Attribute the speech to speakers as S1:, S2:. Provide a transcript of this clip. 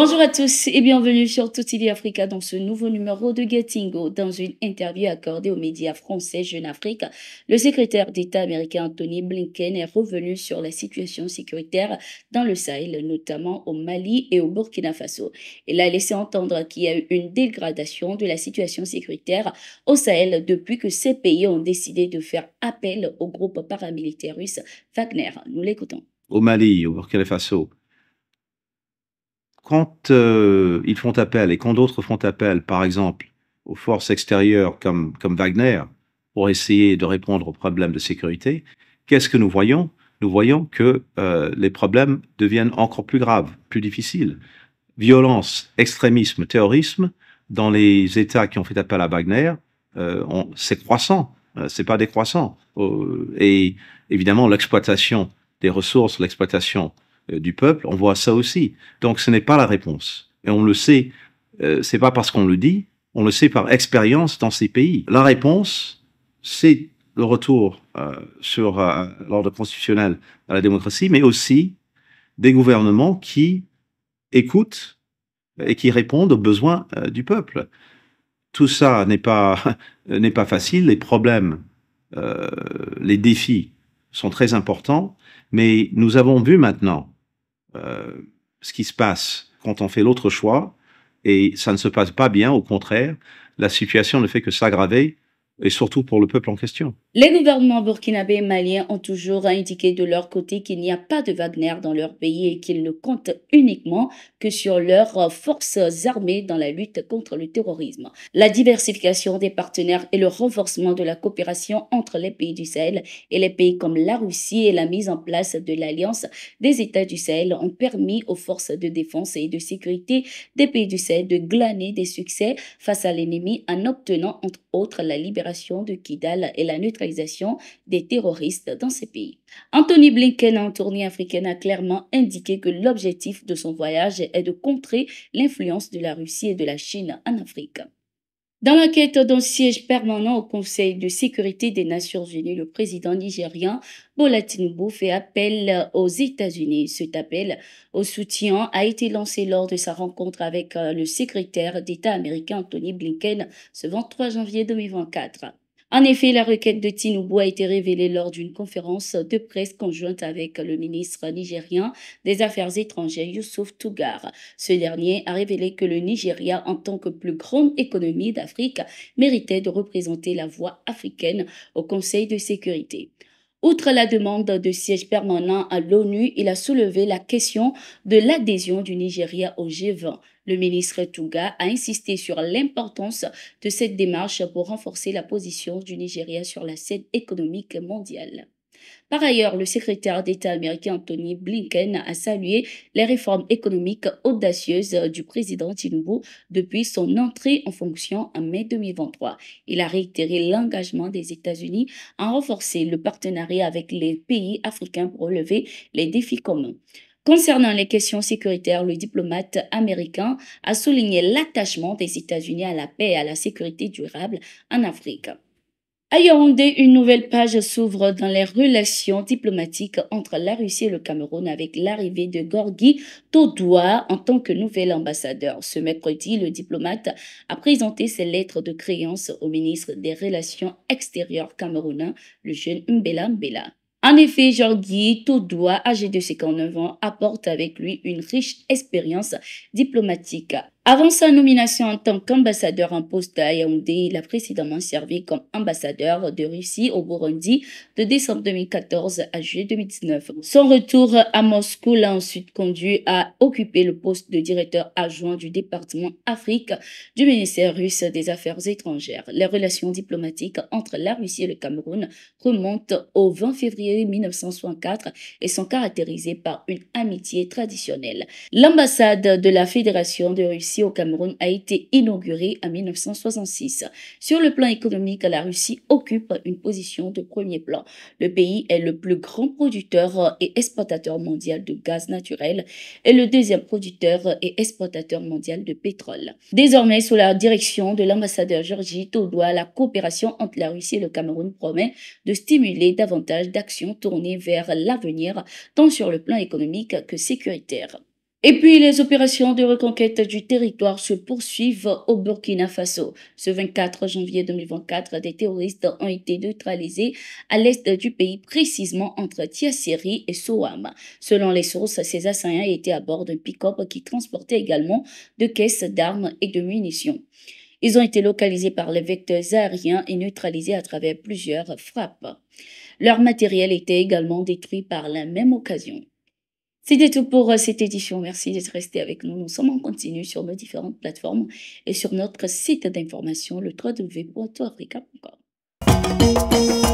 S1: Bonjour à tous et bienvenue sur Africa dans ce nouveau numéro de Gettingo. Dans une interview accordée aux médias français Jeune Afrique, le secrétaire d'État américain Anthony Blinken est revenu sur la situation sécuritaire dans le Sahel, notamment au Mali et au Burkina Faso. Il a laissé entendre qu'il y a eu une dégradation de la situation sécuritaire au Sahel depuis que ces pays ont décidé de faire appel au groupe paramilitaire russe Wagner. Nous l'écoutons.
S2: Au Mali, au Burkina Faso, quand euh, ils font appel et quand d'autres font appel, par exemple, aux forces extérieures comme, Wagner, pour essayer de répondre aux problèmes de sécurité, qu'est-ce que nous voyons? Nous voyons que euh, les problèmes deviennent encore plus graves, plus difficiles. Violence, extrémisme, terrorisme, dans les États qui ont fait appel à Wagner, euh, c'est croissant, c'est pas décroissant. et évidemment, l'exploitation des ressources, l'exploitation du peuple, on voit ça aussi. Donc ce n'est pas la réponse. Et on le sait, euh, c'est pas parce qu'on le dit, on le sait par expérience dans ces pays. La réponse, c'est le retour euh, sur euh, l'ordre constitutionnel à la démocratie, mais aussi des gouvernements qui écoutent et qui répondent aux besoins du peuple. Tout ça n'est pas n'est pas facile. Les problèmes, les défis sont très importants, mais nous avons vu maintenant euh, ce qui se passe quand on fait l'autre choix, et ça ne se passe pas bien, au contraire, la situation ne fait que s'aggraver et surtout pour le peuple en question.
S1: Les gouvernements burkinabés et maliens ont toujours indiqué de leur côté qu'il n'y a pas de Wagner dans leur pays et qu'ils ne comptent uniquement que sur leurs forces armées dans la lutte contre le terrorisme. La diversification des partenaires et le renforcement de la coopération entre les pays du Sahel et les pays comme la Russie et la mise en place de l'Alliance des États du Sahel ont permis aux forces de défense et de sécurité des pays du Sahel de glaner des succès face à l'ennemi en obtenant entre autres la libération de Kidal et la des terroristes dans ces pays. Anthony Blinken en tournée africaine a clairement indiqué que l'objectif de son voyage est de contrer l'influence de la Russie et de la Chine en Afrique. Dans la quête d'un siège permanent au Conseil de sécurité des Nations Unies, le président nigérien Bola Tinubu fait appel aux États-Unis. Cet appel au soutien a été lancé lors de sa rencontre avec euh, le secrétaire d'État américain Anthony Blinken ce 23 janvier 2024. En effet, la requête de Tinubu a été révélée lors d'une conférence de presse conjointe avec le ministre nigérien des Affaires étrangères Youssouf Tougar. Ce dernier a révélé que le Nigeria, en tant que plus grande économie d'Afrique, méritait de représenter la voix africaine au Conseil de sécurité. Outre la demande de siège permanent à l'ONU, il a soulevé la question de l'adhésion du Nigeria au G20. Le ministre Touga a insisté sur l'importance de cette démarche pour renforcer la position du Nigeria sur la scène économique mondiale. Par ailleurs, le secrétaire d'État américain Anthony Blinken a salué les réformes économiques audacieuses du président Tinubu depuis son entrée en fonction en mai 2023. Il a réitéré l'engagement des États-Unis à renforcer le partenariat avec les pays africains pour relever les défis communs. Concernant les questions sécuritaires, le diplomate américain a souligné l'attachement des États-Unis à la paix et à la sécurité durable en Afrique. À Yaoundé, une nouvelle page s'ouvre dans les relations diplomatiques entre la Russie et le Cameroun avec l'arrivée de Gorgui Todoua en tant que nouvel ambassadeur. Ce mercredi, le diplomate a présenté ses lettres de créance au ministre des Relations extérieures camerounais, le jeune Mbela Mbela. En effet, Gorgui Todoua, âgé de 59 ans, apporte avec lui une riche expérience diplomatique. Avant sa nomination en tant qu'ambassadeur en poste à Yaoundé, il a précédemment servi comme ambassadeur de Russie au Burundi de décembre 2014 à juillet 2019. Son retour à Moscou l'a ensuite conduit à occuper le poste de directeur adjoint du département Afrique du ministère russe des Affaires étrangères. Les relations diplomatiques entre la Russie et le Cameroun remontent au 20 février 1964 et sont caractérisées par une amitié traditionnelle. L'ambassade de la Fédération de Russie au Cameroun a été inaugurée en 1966. Sur le plan économique, la Russie occupe une position de premier plan. Le pays est le plus grand producteur et exportateur mondial de gaz naturel et le deuxième producteur et exportateur mondial de pétrole. Désormais, sous la direction de l'ambassadeur Georgi Todoua, la coopération entre la Russie et le Cameroun promet de stimuler davantage d'actions tournées vers l'avenir, tant sur le plan économique que sécuritaire. Et puis, les opérations de reconquête du territoire se poursuivent au Burkina Faso. Ce 24 janvier 2024, des terroristes ont été neutralisés à l'est du pays, précisément entre Tiassiri et Soham. Selon les sources, ces assaillants étaient à bord d'un pick-up qui transportait également de caisses d'armes et de munitions. Ils ont été localisés par les vecteurs aériens et neutralisés à travers plusieurs frappes. Leur matériel était également détruit par la même occasion. C'était tout pour euh, cette édition. Merci d'être resté avec nous. Nous sommes en continu sur nos différentes plateformes et sur notre site d'information, le www.toafrica.com.